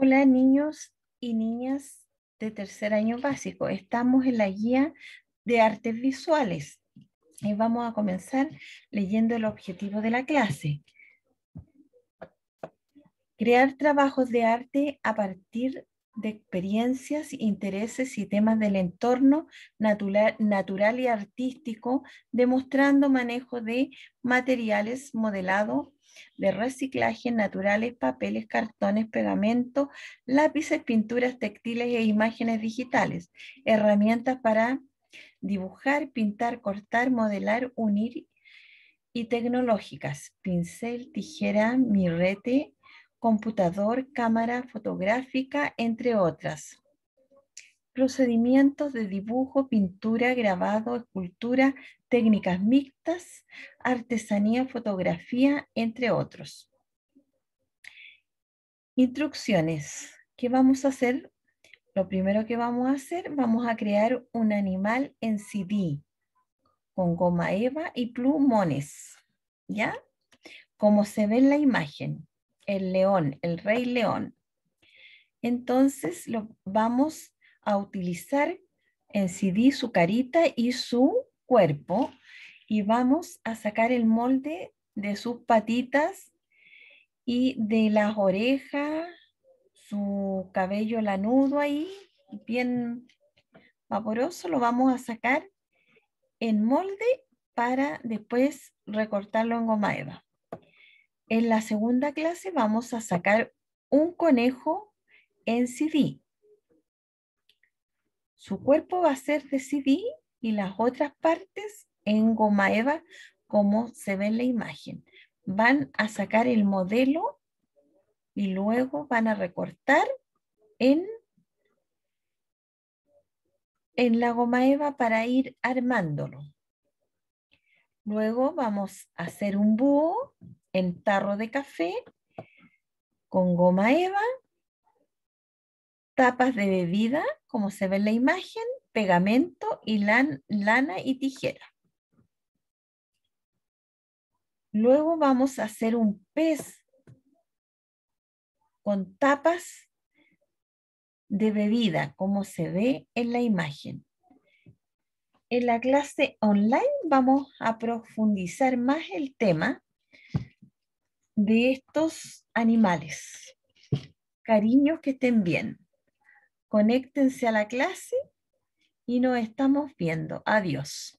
Hola niños y niñas de tercer año básico. Estamos en la guía de artes visuales y vamos a comenzar leyendo el objetivo de la clase. Crear trabajos de arte a partir de experiencias, intereses y temas del entorno natural, natural y artístico, demostrando manejo de materiales modelados de reciclaje naturales, papeles, cartones, pegamentos, lápices, pinturas textiles e imágenes digitales, herramientas para dibujar, pintar, cortar, modelar, unir y tecnológicas, pincel, tijera, mirrete, computador, cámara fotográfica, entre otras. Procedimientos de dibujo, pintura, grabado, escultura, técnicas mixtas, artesanía, fotografía, entre otros. Instrucciones. ¿Qué vamos a hacer? Lo primero que vamos a hacer, vamos a crear un animal en CD con goma eva y plumones. ¿Ya? Como se ve en la imagen, el león, el rey león. Entonces lo vamos a utilizar en CD su carita y su cuerpo y vamos a sacar el molde de sus patitas y de las orejas, su cabello lanudo ahí, bien vaporoso, lo vamos a sacar en molde para después recortarlo en goma eva. En la segunda clase vamos a sacar un conejo en CD. Su cuerpo va a ser de CD y las otras partes en goma eva como se ve en la imagen. Van a sacar el modelo y luego van a recortar en, en la goma eva para ir armándolo. Luego vamos a hacer un búho en tarro de café con goma eva, tapas de bebida, como se ve en la imagen, pegamento y lana y tijera. Luego vamos a hacer un pez con tapas de bebida, como se ve en la imagen. En la clase online vamos a profundizar más el tema de estos animales. Cariños que estén bien. Conéctense a la clase y nos estamos viendo. Adiós.